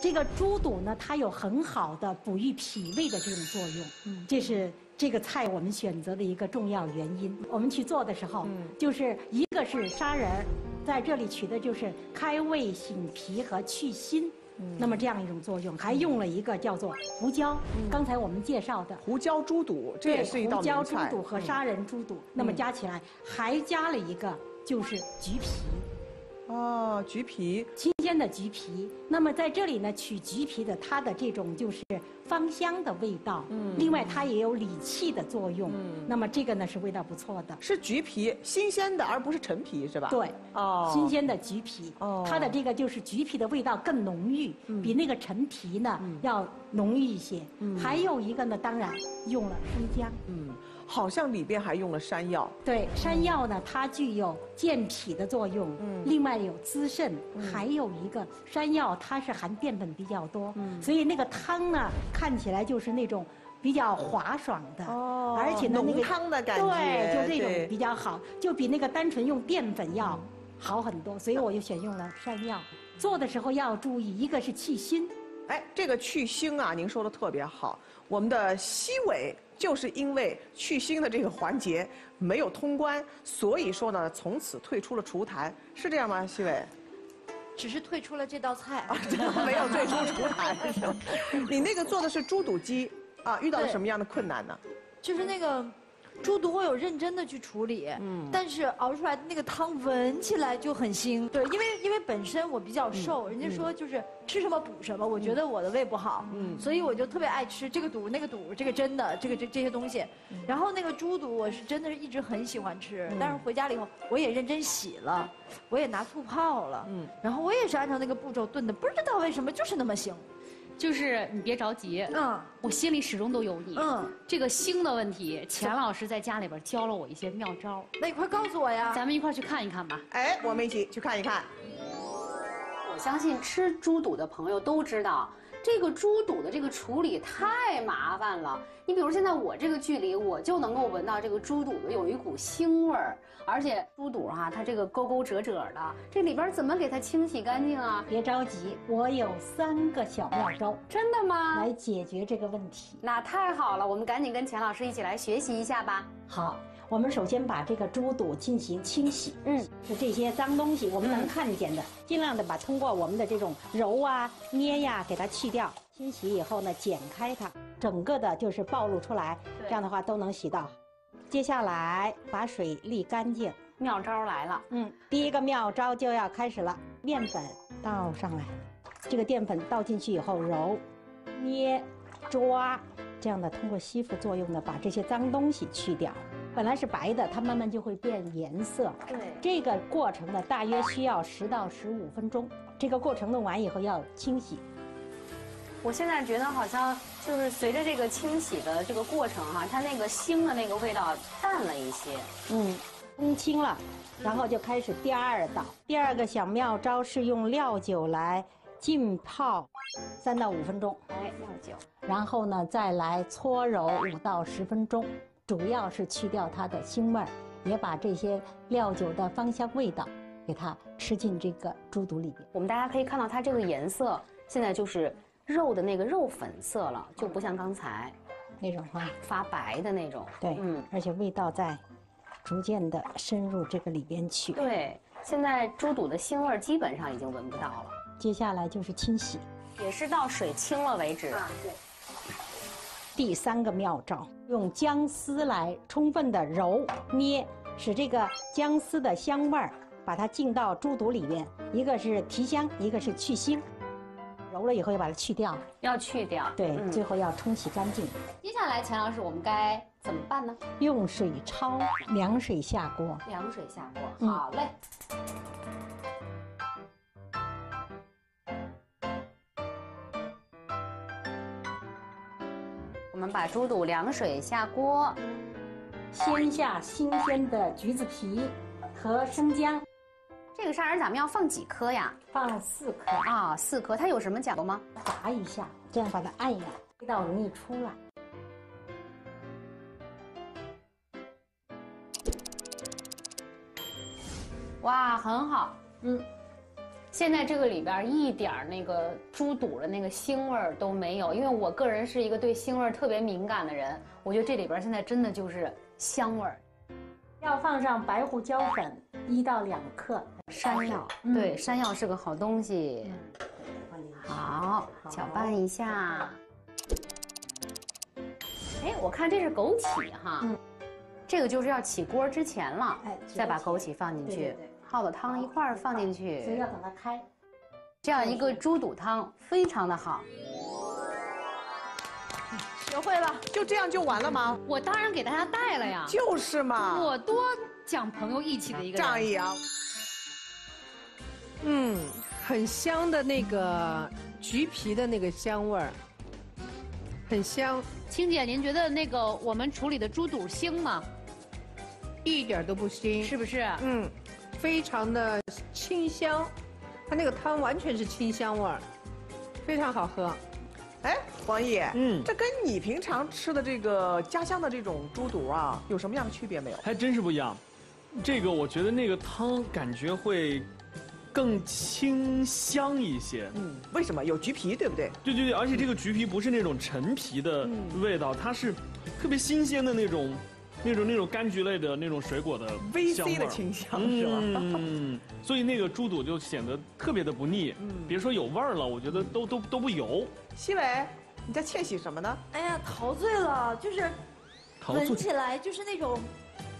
这个猪肚呢，它有很好的补益脾胃的这种作用，嗯，这是这个菜我们选择的一个重要原因。我们去做的时候，就是一个是砂仁儿，在这里取的就是开胃醒脾和去腥。那么这样一种作用，还用了一个叫做胡椒，刚才我们介绍的。胡椒猪肚，这也是一道胡椒猪肚和砂仁猪肚，那么加起来还加了一个就是橘皮。哦，橘皮，新鲜的橘皮。那么在这里呢，取橘皮的它的这种就是芳香的味道。嗯。另外，它也有理气的作用。嗯。那么这个呢是味道不错的。是橘皮，新鲜的，而不是陈皮，是吧？对。哦。新鲜的橘皮。哦。它的这个就是橘皮的味道更浓郁，比那个陈皮呢要浓郁一些。嗯。还有一个呢，当然用了生姜。嗯。好像里边还用了山药。对，山药呢，它具有健脾的作用。嗯。另外有滋肾，还有一个山药，它是含淀粉比较多。嗯。所以那个汤呢，看起来就是那种比较滑爽的。哦。而且呢，那个汤的感觉。对，就这种比较好，就比那个单纯用淀粉要好很多。所以我就选用了山药。做的时候要注意，一个是去腥。哎，这个去腥啊，您说的特别好。我们的西伟。就是因为去腥的这个环节没有通关，所以说呢，从此退出了厨坛，是这样吗？西伟，只是退出了这道菜，啊没有退出厨坛。你那个做的是猪肚鸡啊，遇到了什么样的困难呢？就是那个。猪肚我有认真的去处理，嗯，但是熬出来的那个汤闻起来就很腥。对，因为因为本身我比较瘦，人家说就是吃什么补什么，我觉得我的胃不好，嗯，所以我就特别爱吃这个肚那个肚这个真的这个这这些东西。然后那个猪肚我是真的是一直很喜欢吃，但是回家了以后我也认真洗了，我也拿醋泡了，嗯，然后我也是按照那个步骤炖的，不知道为什么就是那么腥。就是你别着急，嗯，我心里始终都有你，嗯，这个腥的问题，钱老师在家里边教了我一些妙招，那你快告诉我呀，咱们一块去看一看吧。哎，我们一起去看一看。我相信吃猪肚的朋友都知道。这个猪肚的这个处理太麻烦了。你比如现在我这个距离，我就能够闻到这个猪肚子有一股腥味儿，而且猪肚哈，它这个勾勾褶褶的，这里边怎么给它清洗干净啊？别着急，我有三个小妙招，真的吗？来解决这个问题。那太好了，我们赶紧跟钱老师一起来学习一下吧。好。我们首先把这个猪肚进行清洗，嗯，是这些脏东西我们能看见的，尽量的把通过我们的这种揉啊、捏呀给它去掉。清洗以后呢，剪开它，整个的就是暴露出来，这样的话都能洗到。接下来把水沥干净，妙招来了，嗯，第一个妙招就要开始了，面粉倒上来，这个淀粉倒进去以后揉、捏、抓，这样的通过吸附作用呢，把这些脏东西去掉。本来是白的，它慢慢就会变颜色。对，这个过程呢，大约需要十到十五分钟。这个过程弄完以后要清洗。我现在觉得好像就是随着这个清洗的这个过程哈，它那个腥的那个味道淡了一些。嗯，烘清了，然后就开始第二道。第二个小妙招是用料酒来浸泡三到五分钟。哎，料酒。然后呢，再来搓揉五到十分钟。主要是去掉它的腥味儿，也把这些料酒的芳香味道给它吃进这个猪肚里边。我们大家可以看到，它这个颜色现在就是肉的那个肉粉色了，就不像刚才那种哈发白的那种。对，嗯，而且味道在逐渐的深入这个里边去。对，现在猪肚的腥味基本上已经闻不到了。接下来就是清洗，也是到水清了为止。啊，对。第三个妙招，用姜丝来充分的揉捏，使这个姜丝的香味儿把它浸到猪肚里面。一个是提香，一个是去腥。揉了以后要把它去掉，要去掉。对，最后要冲洗干净。接下来，钱老师，我们该怎么办呢？用水焯，凉水下锅。凉水下锅，好嘞。我们把猪肚凉水下锅，先下新鲜的橘子皮和生姜。这个砂仁咱们要放几颗呀？放四颗啊，四颗。它有什么讲究吗？划一下，这样把它按一按，味道容易出来。哇，很好，嗯，现在这个里边一点那个猪肚的那个腥味儿都没有，因为我个人是一个对腥味儿特别敏感的人，我觉得这里边现在真的就是香味儿。要放上白胡椒粉一到两克，山药，对，山药是个好东西。好，搅拌一下。哎，我看这是枸杞哈，这个就是要起锅之前了，哎再把枸杞放进去对对对，耗的汤一块儿放进去所以去，要等它开。这样一个猪肚汤非常的好。学会了。就这样就完了吗？我当然给大家带了呀，就是嘛，我多讲朋友义气的一个人。仗义啊。嗯，很香的那个橘皮的那个香味儿，很香，青姐，您觉得那个我们处理的猪肚腥吗？一点都不腥，是不是？嗯，非常的清香，它那个汤完全是清香味儿，非常好喝。哎，黄奕，嗯这跟你平常吃的这个家乡的这种猪肚啊，有什么样的区别没有？还真是不一样。这个我觉得那个汤感觉会更清香一些。嗯，为什么有橘皮，对不对？对对对，而且这个橘皮不是那种陈皮的味道，它是特别新鲜的那种，那种那种柑橘类的那种水果的 VC 的清香是吧？嗯，所以那个猪肚就显得特别的不腻。别说有味儿了，我觉得都都都不油。西伟，你在窃喜什么呢？哎呀，陶醉了，就是闻起来就是那种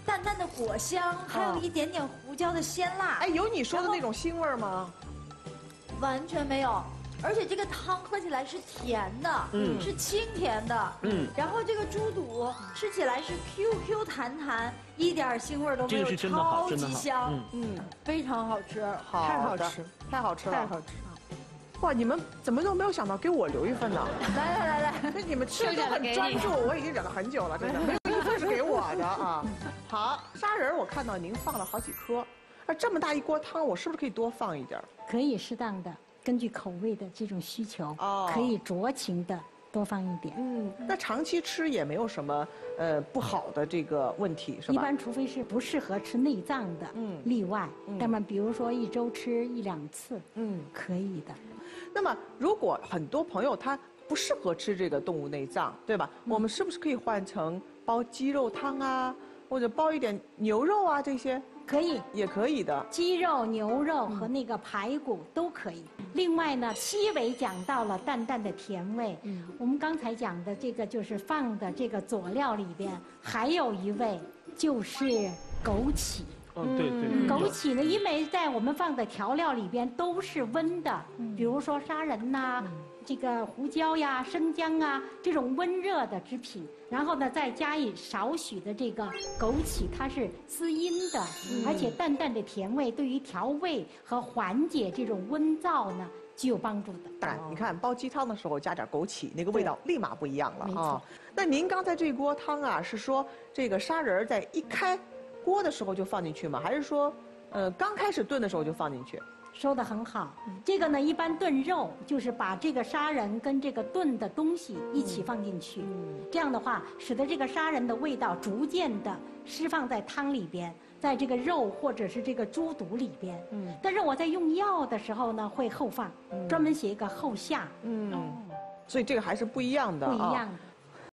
淡淡的果香，还有一点点胡椒的鲜辣，哎，有你说的那种腥味吗？完全没有。而且这个汤喝起来是甜的，嗯是清甜的，嗯然后这个猪肚吃起来是 Q Q 弹弹，一点腥味都没有，这个是真的好，超真的好。级香，嗯，嗯，非常好吃。好太好吃，太好吃了，太好吃了。哇，你们怎么都没有想到给我留一份呢？来来来来，那你们吃的都很剩下的给你专注，我已经忍了很久了，真的没有一份是给我的啊。好，砂仁儿我看到您放了好几颗，啊，这么大一锅汤，我是不是可以多放一点儿？可以适当的根据口味的这种需求，哦可以酌情的多放一点。嗯，那长期吃也没有什么呃不好的这个问题，是吧？一般除非是不适合吃内脏的，嗯例外。嗯那么比如说一周吃一两次，嗯，可以的。那么如果很多朋友他不适合吃这个动物内脏，对吧？我们是不是可以换成煲鸡肉汤啊，或者煲一点牛肉啊这些可以，也可以的。鸡肉、牛肉和那个排骨都可以。另外呢，西尾讲到了淡淡的甜味。我们刚才讲的这个就是放的这个佐料里边还有一味就是枸杞。嗯，对对。枸杞呢，因为在我们放的调料里边都是温的，比如说砂仁呐、这个胡椒呀、生姜啊这种温热的制品，然后呢再加以少许的这个枸杞，它是滋阴的，而且淡淡的甜味对于调味和缓解这种温燥呢具有帮助的。但你看煲鸡汤的时候加点枸杞，那个味道立马不一样了啊。那您刚才这锅汤啊，是说这个砂仁儿在一开锅的时候就放进去吗？还是说，呃，刚开始炖的时候就放进去？说的很好，这个呢，一般炖肉就是把这个砂仁跟这个炖的东西一起放进去，这样的话，使得这个砂仁的味道逐渐的释放在汤里边，在这个肉或者是这个猪肚里边。嗯，但是我在用药的时候呢，会后放，专门写一个后下，嗯，所以这个还是不一样的啊。不一样的。